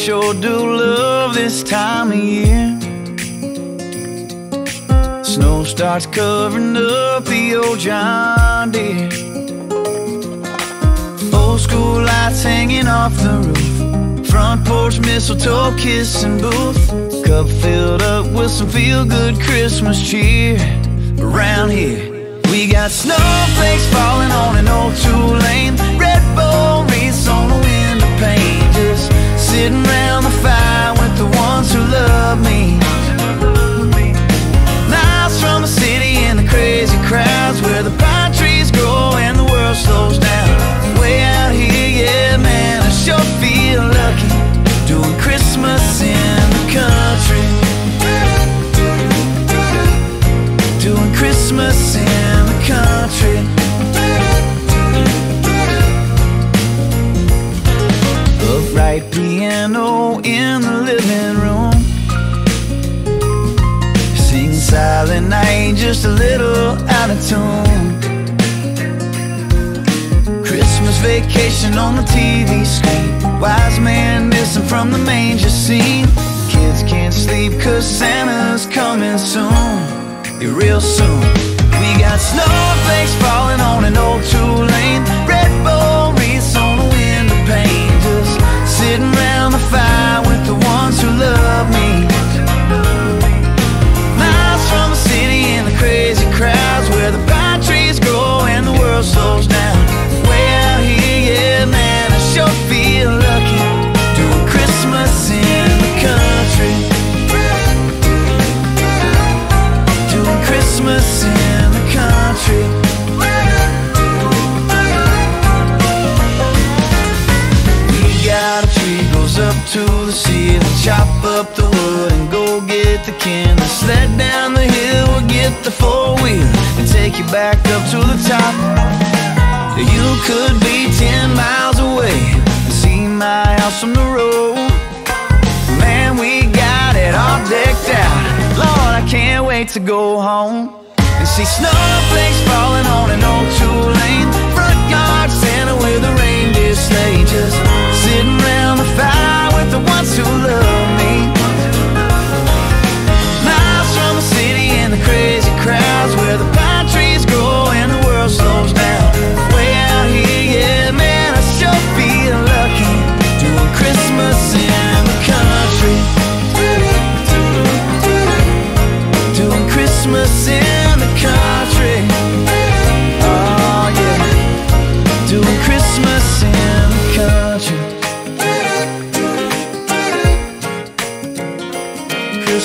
sure do love this time of year. Snow starts covering up the old John Deere. Old school lights hanging off the roof. Front porch mistletoe kissing booth. Cup filled up with some feel good Christmas cheer. Around here, we got snowflakes falling on an old two Christmas in the country. Upright piano in the living room. Sing silent night, just a little out of tune. Christmas vacation on the TV screen. Wise man missing from the manger scene. Kids can't sleep cause Santa's coming soon. Real soon. We got snowflakes the ceiling, chop up the wood and go get the kindling. Sled down the hill, we'll get the four wheel and take you back up to the top. You could be ten miles away and see my house from the road. Man, we got it all decked out. Lord, I can't wait to go home and see snowflakes falling on an old two-lane front yard Santa with a reindeer sleigh, just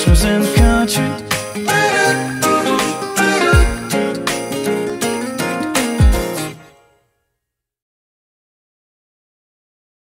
The country.